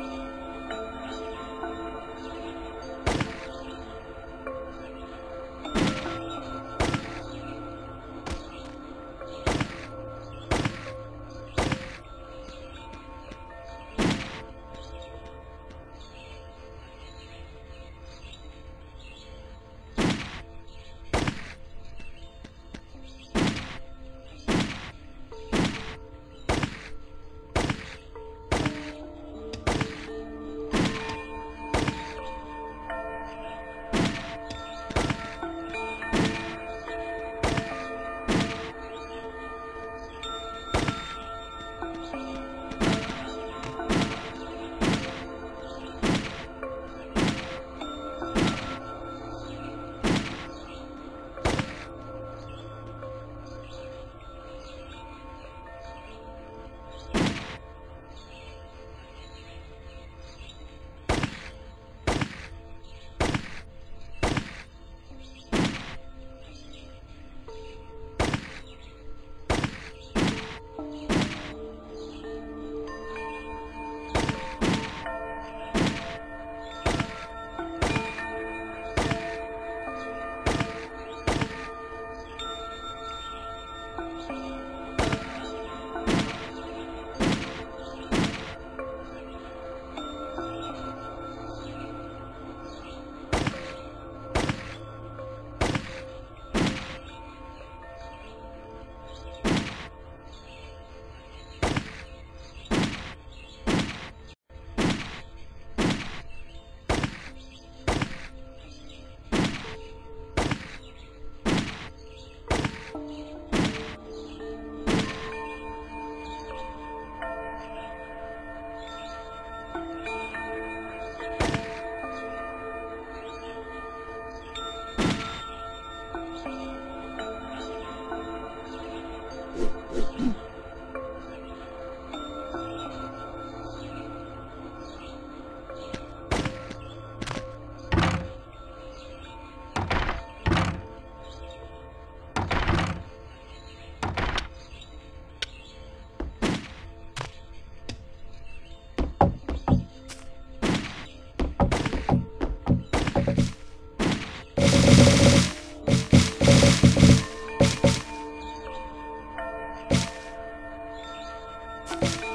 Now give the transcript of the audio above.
for you. Bye.